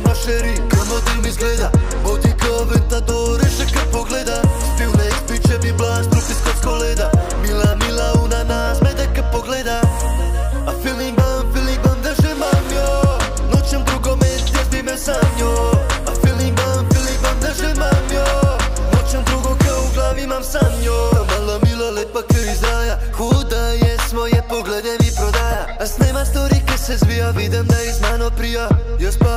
Mašeri, šeri, kamo dim izgleda Vodi kao ventadore kad pogleda ispit ispiče mi blast, trupi skotsko leda Mila, mila, una nas, me kad pogleda A feeling bam, feeling bam, da že mam jo Noćem drugo me, ljezbi me sam jo A feeling bam, feeling bam, da že mam jo Noćem drugo kao u glavi mam sam jo Mala, mila, lepa kao iz Huda je s moje poglede mi prodaja A snema kje se zbija, vidim da je izmano prija jaz pa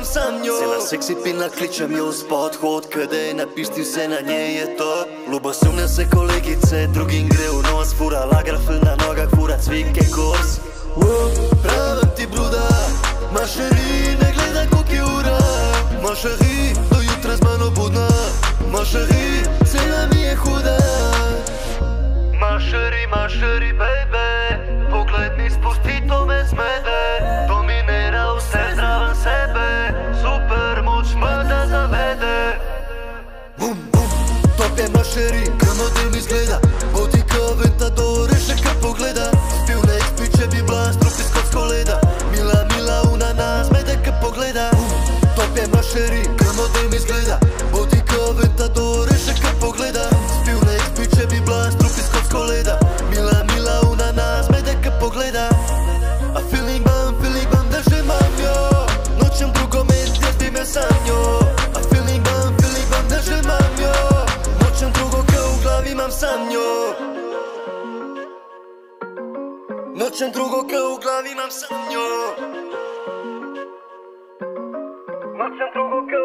imam sanjo. Zelo seksi pina kličem jo spod hod, kde je napisti vse na nje je to. Ljuba sumne se kolegice, drugim gre v nos, fura lagraf na nogah, fura cvike kos. Prava ti bruda, mašeri, ne gledaj koliko je ura. Mašeri, do jutra z mano budna, mašeri, cena mi je huda. шире Osjećam drugo kao u glavi nam sam drugo